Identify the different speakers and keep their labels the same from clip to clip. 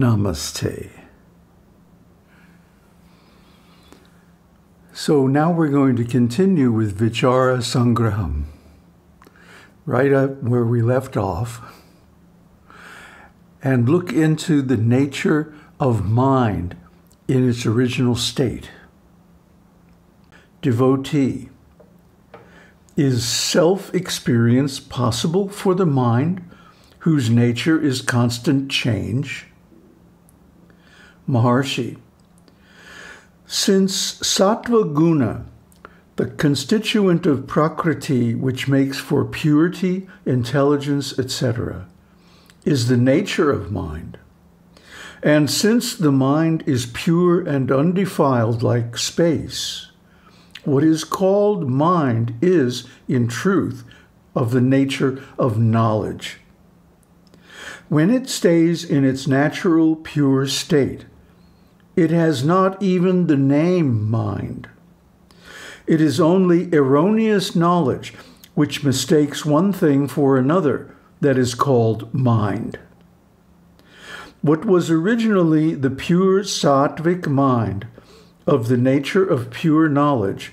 Speaker 1: Namaste. So now we're going to continue with Vichara Sangraham, right up where we left off, and look into the nature of mind in its original state. Devotee. Is self experience possible for the mind whose nature is constant change? Maharshi. Since sattva guna, the constituent of prakriti which makes for purity, intelligence, etc., is the nature of mind, and since the mind is pure and undefiled like space, what is called mind is, in truth, of the nature of knowledge. When it stays in its natural, pure state, it has not even the name mind. It is only erroneous knowledge which mistakes one thing for another that is called mind. What was originally the pure sattvic mind of the nature of pure knowledge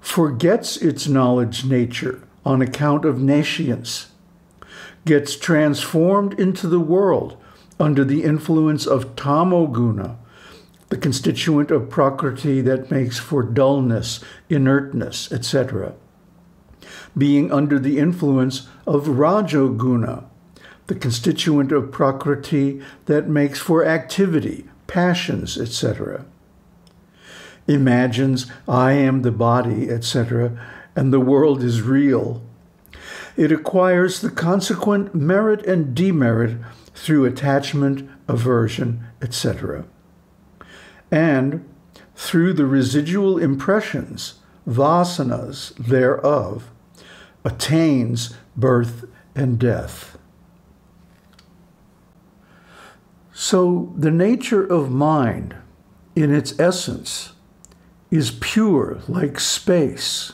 Speaker 1: forgets its knowledge nature on account of nescience, gets transformed into the world under the influence of tamoguna, the constituent of prakriti that makes for dullness, inertness, etc., being under the influence of rajoguna, the constituent of prakriti that makes for activity, passions, etc. Imagines I am the body, etc., and the world is real. It acquires the consequent merit and demerit through attachment, aversion, etc and through the residual impressions, vasanas thereof, attains birth and death. So the nature of mind, in its essence, is pure like space.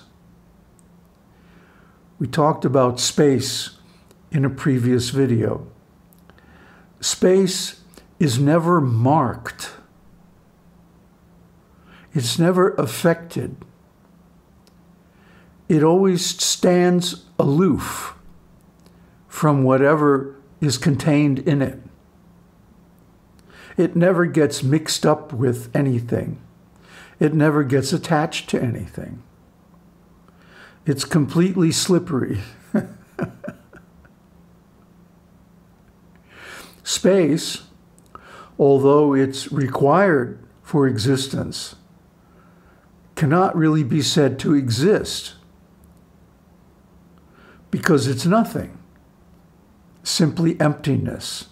Speaker 1: We talked about space in a previous video. Space is never marked it's never affected. It always stands aloof from whatever is contained in it. It never gets mixed up with anything. It never gets attached to anything. It's completely slippery. Space, although it's required for existence, cannot really be said to exist because it's nothing, simply emptiness.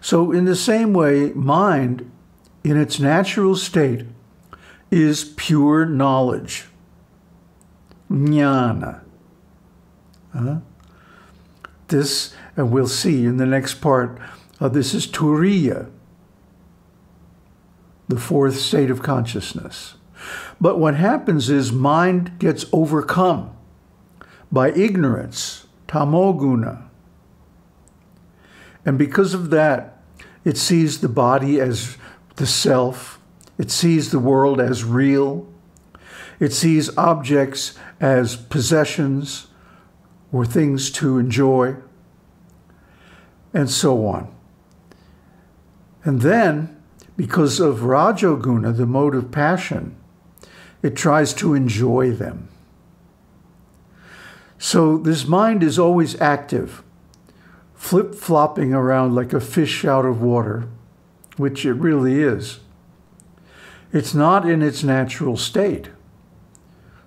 Speaker 1: So, in the same way, mind, in its natural state, is pure knowledge. Jnana. Uh, this, and we'll see in the next part, uh, this is Turiya the fourth state of consciousness. But what happens is mind gets overcome by ignorance, tamoguna. And because of that, it sees the body as the self, it sees the world as real, it sees objects as possessions or things to enjoy, and so on. And then because of Rajoguna, the mode of passion, it tries to enjoy them. So this mind is always active, flip flopping around like a fish out of water, which it really is. It's not in its natural state.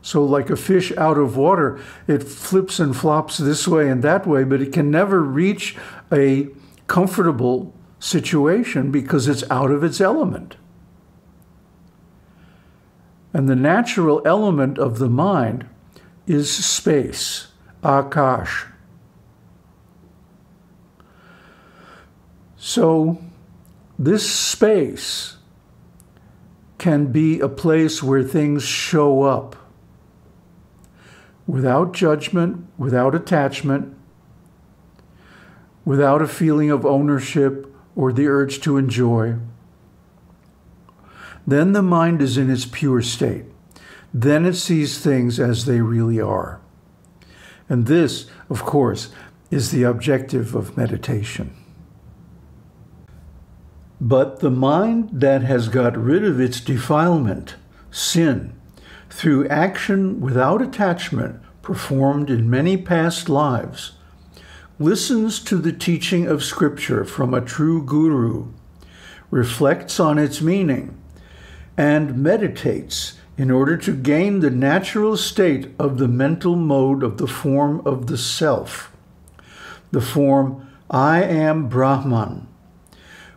Speaker 1: So, like a fish out of water, it flips and flops this way and that way, but it can never reach a comfortable situation because it's out of its element. And the natural element of the mind is space, akash. So, this space can be a place where things show up without judgment, without attachment, without a feeling of ownership or the urge to enjoy. Then the mind is in its pure state. Then it sees things as they really are. And this, of course, is the objective of meditation. But the mind that has got rid of its defilement, sin, through action without attachment performed in many past lives, listens to the teaching of Scripture from a true guru, reflects on its meaning, and meditates in order to gain the natural state of the mental mode of the form of the self, the form I am Brahman,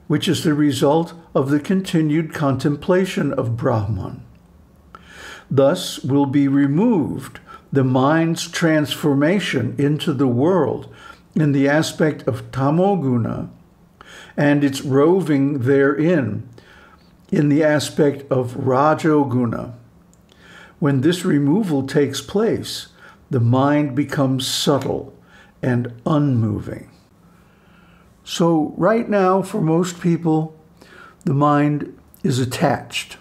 Speaker 1: which is the result of the continued contemplation of Brahman. Thus will be removed the mind's transformation into the world in the aspect of tamoguna and its roving therein in the aspect of rajoguna. When this removal takes place, the mind becomes subtle and unmoving. So, right now, for most people, the mind is attached,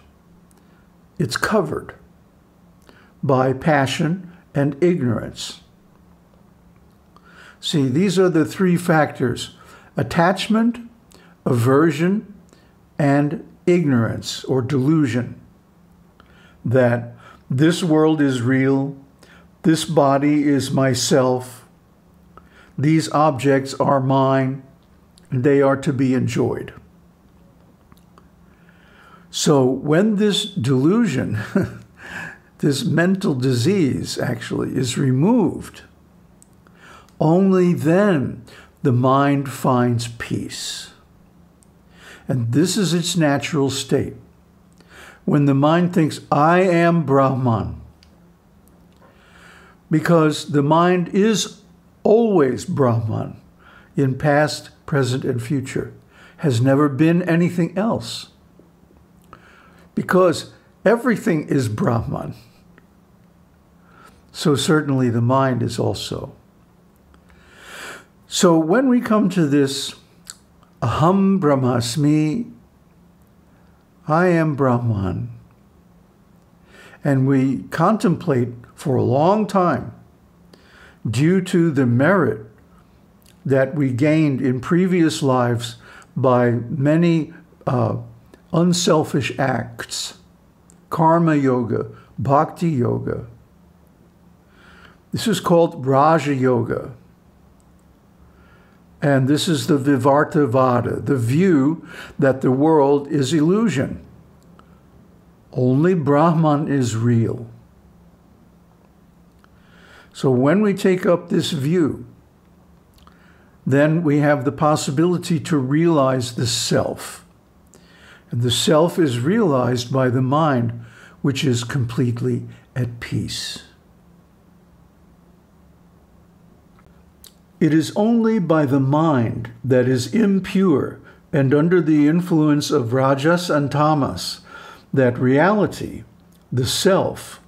Speaker 1: it's covered by passion and ignorance. See, these are the three factors attachment, aversion, and ignorance or delusion that this world is real, this body is myself, these objects are mine, and they are to be enjoyed. So when this delusion, this mental disease actually is removed, only then the mind finds peace. And this is its natural state. When the mind thinks, I am Brahman, because the mind is always Brahman in past, present, and future, has never been anything else. Because everything is Brahman. So certainly the mind is also. So when we come to this Aham Brahmasmi, I am Brahman, and we contemplate for a long time due to the merit that we gained in previous lives by many uh, unselfish acts, karma yoga, bhakti yoga. This is called Raja Yoga. And this is the Vivartavada, the view that the world is illusion. Only Brahman is real. So when we take up this view, then we have the possibility to realize the self. And the self is realized by the mind, which is completely at peace. It is only by the mind that is impure and under the influence of rajas and tamas that reality, the self,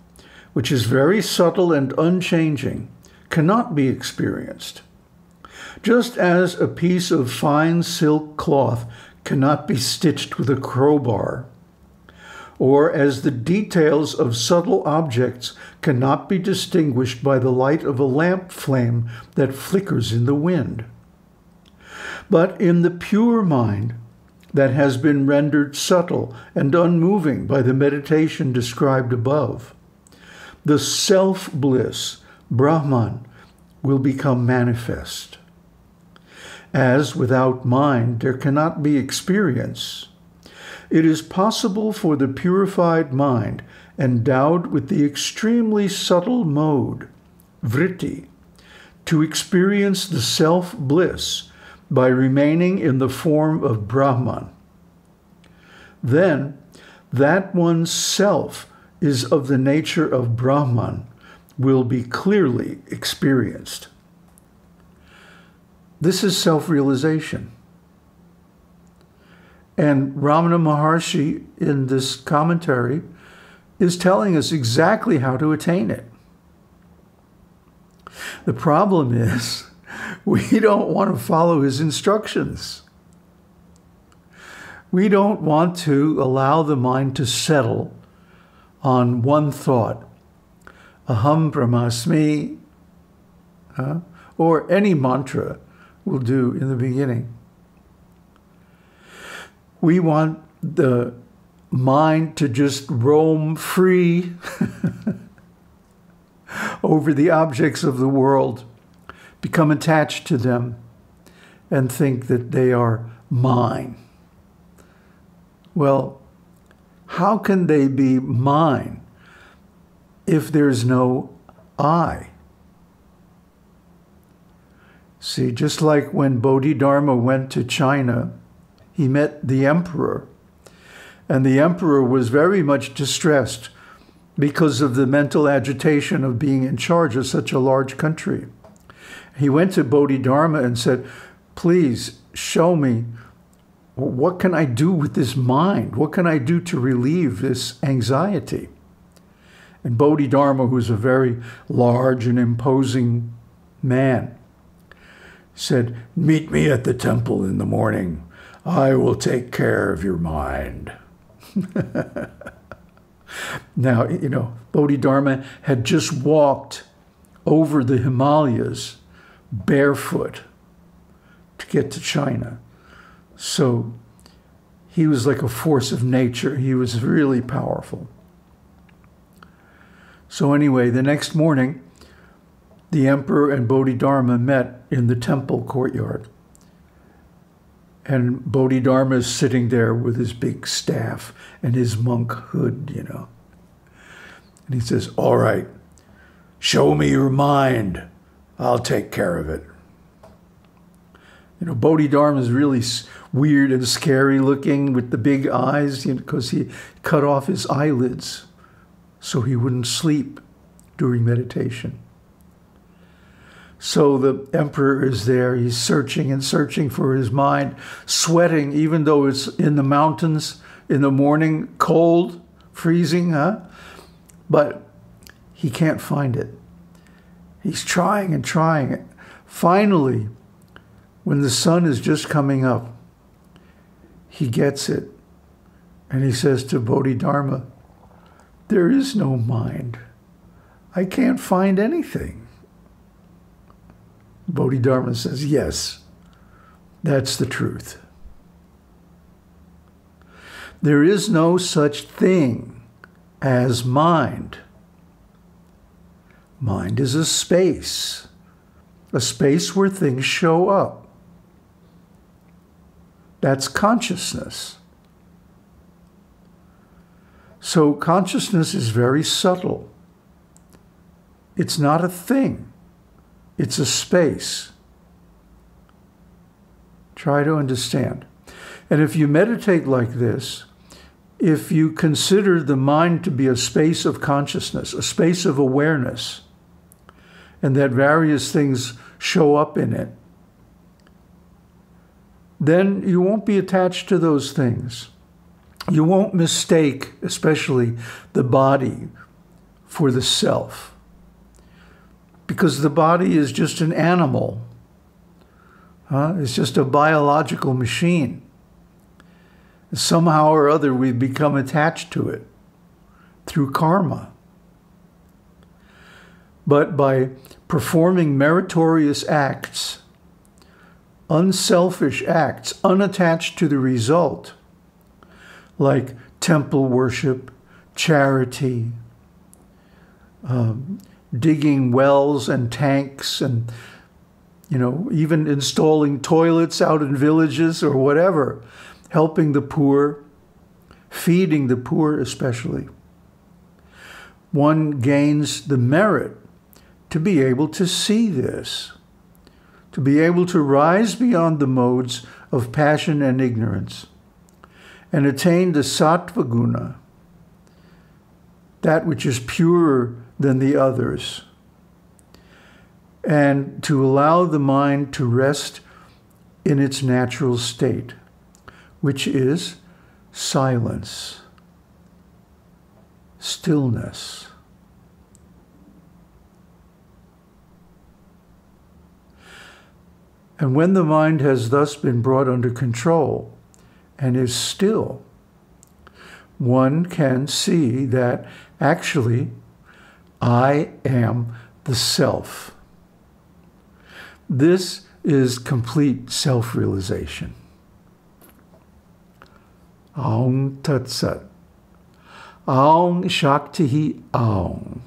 Speaker 1: which is very subtle and unchanging, cannot be experienced. Just as a piece of fine silk cloth cannot be stitched with a crowbar, or as the details of subtle objects cannot be distinguished by the light of a lamp flame that flickers in the wind. But in the pure mind that has been rendered subtle and unmoving by the meditation described above, the self bliss, Brahman, will become manifest. As without mind there cannot be experience, it is possible for the purified mind, endowed with the extremely subtle mode, vritti, to experience the self bliss by remaining in the form of Brahman. Then, that one's self is of the nature of Brahman will be clearly experienced. This is self realization. And Ramana Maharshi, in this commentary, is telling us exactly how to attain it. The problem is, we don't want to follow his instructions. We don't want to allow the mind to settle on one thought, aham brahmasmi, uh, or any mantra will do in the beginning. We want the mind to just roam free over the objects of the world, become attached to them, and think that they are mine. Well, how can they be mine if there's no I? See, just like when Bodhidharma went to China, he met the emperor, and the emperor was very much distressed because of the mental agitation of being in charge of such a large country. He went to Bodhidharma and said, Please show me what can I do with this mind? What can I do to relieve this anxiety? And Bodhidharma, who's a very large and imposing man, said, Meet me at the temple in the morning. I will take care of your mind. now, you know, Bodhidharma had just walked over the Himalayas barefoot to get to China. So he was like a force of nature. He was really powerful. So, anyway, the next morning, the emperor and Bodhidharma met in the temple courtyard. And Bodhidharma is sitting there with his big staff and his monk hood, you know. And he says, All right, show me your mind. I'll take care of it. You know, Bodhidharma is really weird and scary looking with the big eyes because you know, he cut off his eyelids so he wouldn't sleep during meditation. So the emperor is there. He's searching and searching for his mind, sweating, even though it's in the mountains in the morning, cold, freezing, huh? But he can't find it. He's trying and trying. Finally, when the sun is just coming up, he gets it. And he says to Bodhidharma, There is no mind. I can't find anything. Bodhidharma says, Yes, that's the truth. There is no such thing as mind. Mind is a space, a space where things show up. That's consciousness. So consciousness is very subtle. It's not a thing. It's a space. Try to understand. And if you meditate like this, if you consider the mind to be a space of consciousness, a space of awareness, and that various things show up in it, then you won't be attached to those things. You won't mistake, especially the body, for the self because the body is just an animal. It's just a biological machine. Somehow or other, we've become attached to it through karma. But by performing meritorious acts, unselfish acts, unattached to the result, like temple worship, charity, um, digging wells and tanks and you know even installing toilets out in villages or whatever helping the poor feeding the poor especially. One gains the merit to be able to see this to be able to rise beyond the modes of passion and ignorance and attain the sattva guna that which is purer than the others, and to allow the mind to rest in its natural state, which is silence, stillness. And when the mind has thus been brought under control and is still, one can see that actually I am the self. This is complete self realization. Om Tat Sat. Om Shakti Om.